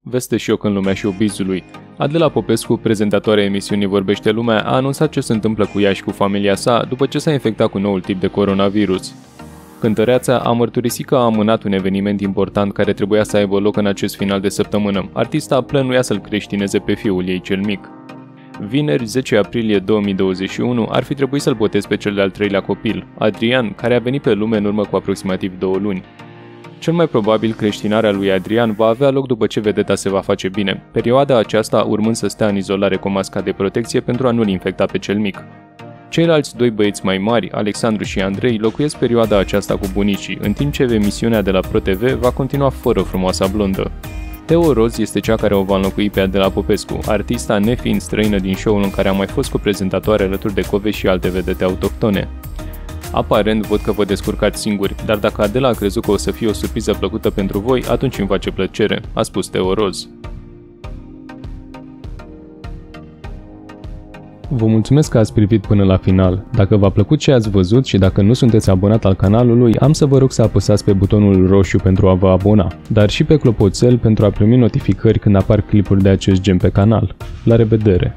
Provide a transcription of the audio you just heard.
Veste șoc în lumea showbizului. Adela Popescu, prezentatoarea emisiunii Vorbește Lumea, a anunțat ce se întâmplă cu ea și cu familia sa după ce s-a infectat cu noul tip de coronavirus. Cântăreața a mărturisit că a amânat un eveniment important care trebuia să aibă loc în acest final de săptămână. Artista plănuia să-l creștineze pe fiul ei cel mic. Vineri, 10 aprilie 2021, ar fi trebuit să-l botez pe cel de-al treilea copil, Adrian, care a venit pe lume în urmă cu aproximativ două luni. Cel mai probabil creștinarea lui Adrian va avea loc după ce vedeta se va face bine, perioada aceasta urmând să stea în izolare cu masca de protecție pentru a nu-l infecta pe cel mic. Ceilalți doi băieți mai mari, Alexandru și Andrei, locuiesc perioada aceasta cu bunicii, în timp ce emisiunea de la ProTV va continua fără frumoasa blondă. Teo Roz este cea care o va înlocui pe Adela Popescu, artista nefiind străină din show-ul în care a mai fost cu prezentatoare alături de Cove și alte vedete autohtone. Aparent văd că vă descurcați singuri, dar dacă Adela a crezut că o să fie o surpriză plăcută pentru voi, atunci îmi face plăcere, a spus Teo Roz. Vă mulțumesc că ați privit până la final. Dacă v-a plăcut ce ați văzut și dacă nu sunteți abonat al canalului, am să vă rog să apăsați pe butonul roșu pentru a vă abona, dar și pe clopoțel pentru a primi notificări când apar clipuri de acest gen pe canal. La revedere!